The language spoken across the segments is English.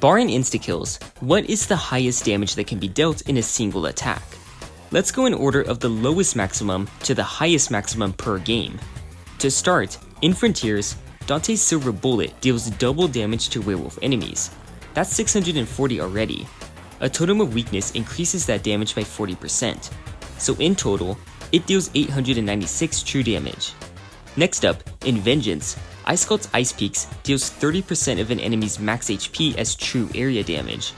Barring insta-kills, what is the highest damage that can be dealt in a single attack? Let's go in order of the lowest maximum to the highest maximum per game. To start, in Frontiers, Dante's Silver Bullet deals double damage to werewolf enemies. That's 640 already. A Totem of Weakness increases that damage by 40%. So in total, it deals 896 true damage. Next up, in Vengeance, Ice Cult's Ice Peaks deals 30% of an enemy's max HP as true area damage.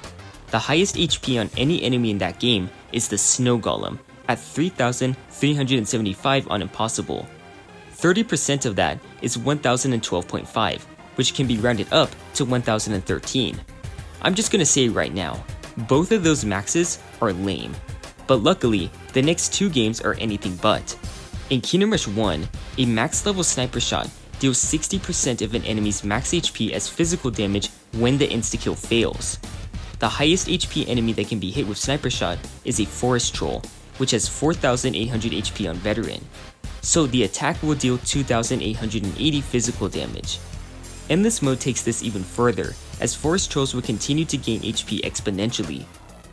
The highest HP on any enemy in that game is the Snow Golem, at 3375 on Impossible. 30% of that is 1012.5, which can be rounded up to 1013. I'm just gonna say right now, both of those maxes are lame. But luckily, the next two games are anything but. In Kingdom Rush 1, a max level sniper shot deals 60% of an enemy's max HP as physical damage when the insta-kill fails. The highest HP enemy that can be hit with sniper shot is a forest troll, which has 4800 HP on veteran. So the attack will deal 2880 physical damage. Endless mode takes this even further, as forest trolls will continue to gain HP exponentially.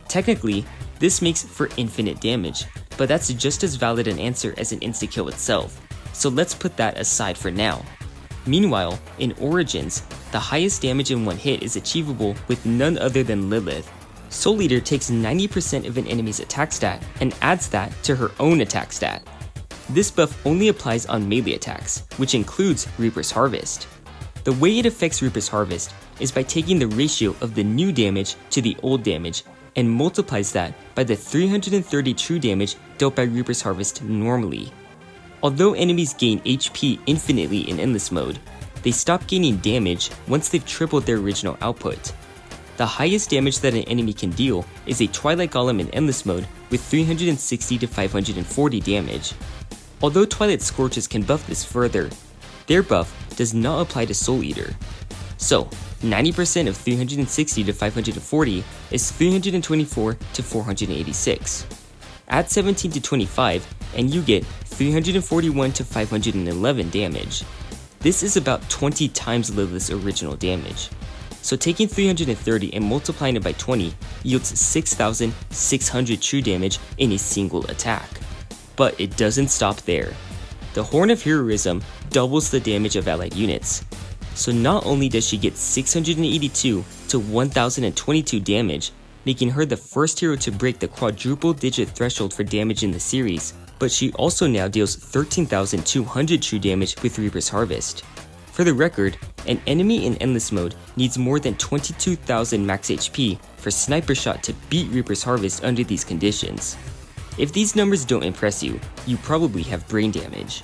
Technically, this makes for infinite damage, but that's just as valid an answer as an insta-kill itself, so let's put that aside for now. Meanwhile, in Origins, the highest damage in one hit is achievable with none other than Lilith. Soul Eater takes 90% of an enemy's attack stat and adds that to her own attack stat. This buff only applies on melee attacks, which includes Reaper's Harvest. The way it affects Reaper's Harvest is by taking the ratio of the new damage to the old damage and multiplies that by the 330 true damage dealt by Reaper's Harvest normally. Although enemies gain HP infinitely in Endless mode, they stop gaining damage once they've tripled their original output. The highest damage that an enemy can deal is a Twilight Golem in Endless mode with 360 to 540 damage. Although Twilight Scourgers can buff this further, their buff does not apply to Soul Eater. So, 90% of 360 to 540 is 324 to 486. Add 17 to 25 and you get 341 to 511 damage. This is about 20 times Lilith's original damage. So taking 330 and multiplying it by 20 yields 6,600 true damage in a single attack. But it doesn't stop there. The Horn of Heroism doubles the damage of allied units. So not only does she get 682 to 1022 damage, making her the first hero to break the quadruple digit threshold for damage in the series, but she also now deals 13,200 true damage with Reaper's Harvest. For the record, an enemy in Endless mode needs more than 22,000 max HP for Sniper Shot to beat Reaper's Harvest under these conditions. If these numbers don't impress you, you probably have brain damage.